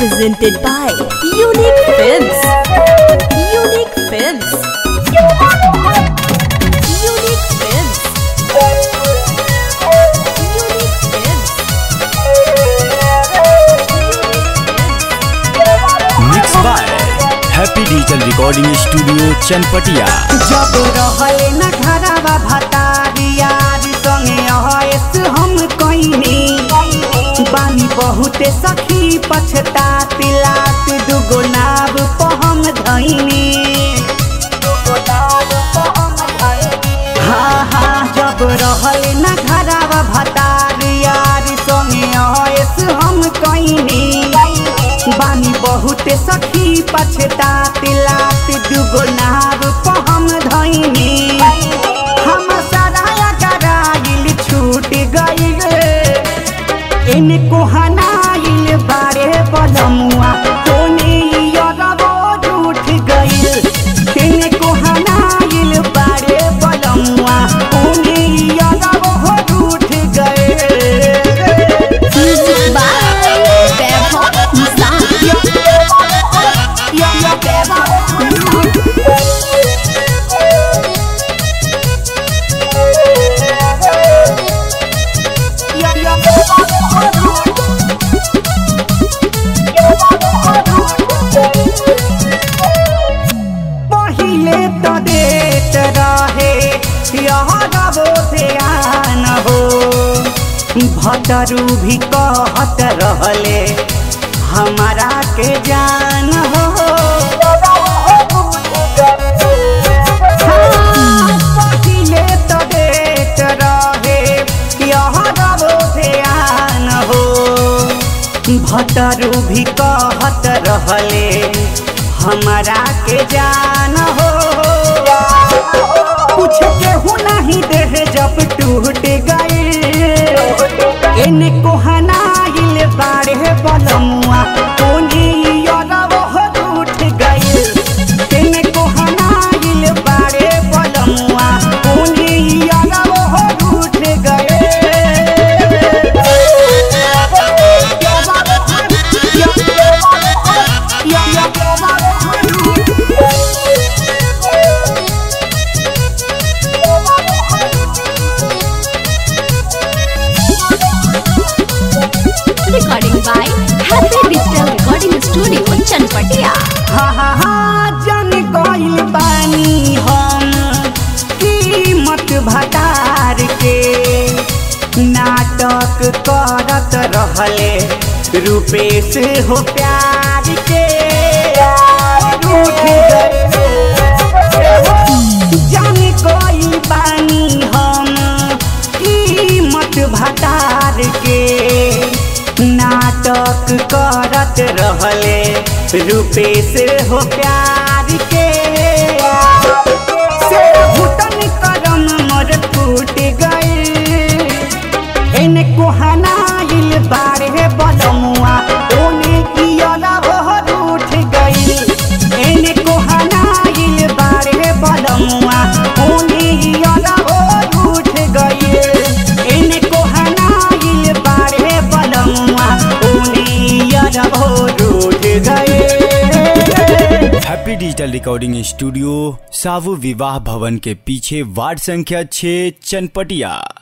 presented by Unique Films. Unique Films. Unique Films. Unique Films. Mix by happy digital recording studio Chanpatia जब रहले न घरवा भतारियारी बहुते सखी पछताती लात दुगो नाव पहम धइनी हाँ हाँ जब रहले न घरवा भतारियारी संगे अहस हम कइनी। बानी बहुते सखी पछताती लात दुगो नाव Samoa ध्यान हो। भतरू भी कहत रहले, हमारा के जान हो। तो हो। भतरू भी कहत रहले, हमारा के जान हो। 정말 करत रहले। रूपेश हो प्यार के गइल बानी हम कीमत भटार के। नाटक करत रहले। रूपेश हो प्यार हैप्पी डिजिटल रिकॉर्डिंग स्टूडियो सावु विवाह भवन के पीछे वार्ड संख्या छह चनपटिया।